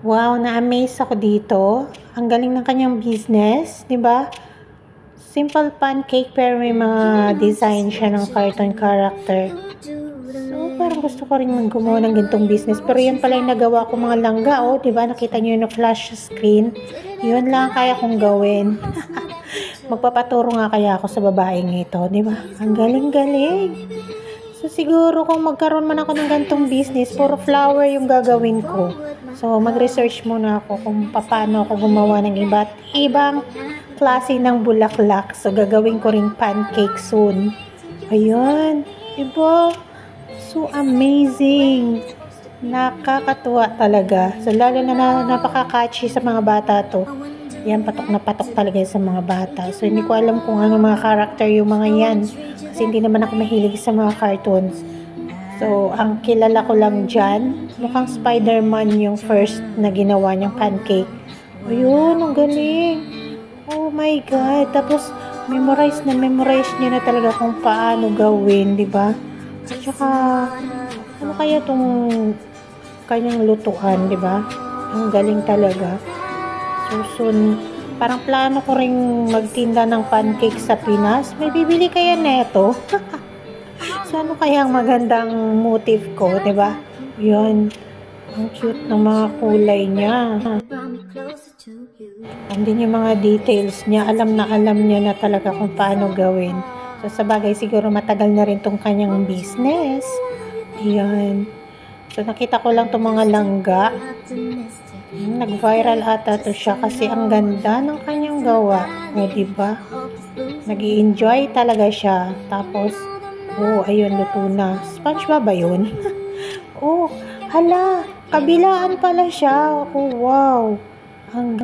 Wow, na-amaze ako dito. Ang galing ng kanyang business, 'di ba? Simple pancake pero may mga design siya ng cartoon character. So, parang gusto ko rin gumawa ng gintong business. Pero yan pala yung nagawa ko mga langga, oh. 'di ba Nakita niyo yung flash screen? Yun lang kaya kong gawin. Magpapaturo nga kaya ako sa babaeng ito, 'di ba? Ang galing-galing. So, siguro kung magkaroon man ako ng gantong business, puro flower yung gagawin ko. So, mag-research muna ako kung paano ako gumawa ng iba't ibang klase ng bulaklak. So, gagawin ko ring pancake soon. Ayun. Diba? So, amazing. Nakakatuwa talaga. So, lalo na, na napaka-catchy sa mga bata to. Yan, patok na patok talaga sa mga bata. So, hindi ko alam kung ano mga character yung mga yan. Kasi hindi naman ako mahilig sa mga cartoons. So, ang kilala ko lang dyan, mukhang Spider-Man yung first na ginawa niyang pancake. Ayun, ang galing. Oh my God. Tapos, memorize na memorize niya na talaga kung paano gawin, di ba? At saka, ano kaya tong kanyang lutuan, di ba? Ang galing talaga. So, soon, parang plano ko ring magtinda ng pancake sa Pinas. May bibili kaya neto? so, ano kaya ang magandang motive ko, ba? Yun. Ang cute ng mga kulay niya. Andun yung mga details niya. Alam na alam niya na talaga kung paano gawin. So, sa bagay, siguro matagal na rin tong kanyang business. Yan. So, nakita ko lang itong mga langga. Hmm, Nag-viral ata to siya kasi ang ganda ng kanyang gawa. O, diba? nag enjoy talaga siya. Tapos, oh, ayun, luto na. Spongebob ba yun? oh, hala, kabilaan pala siya. Oh, wow. Ang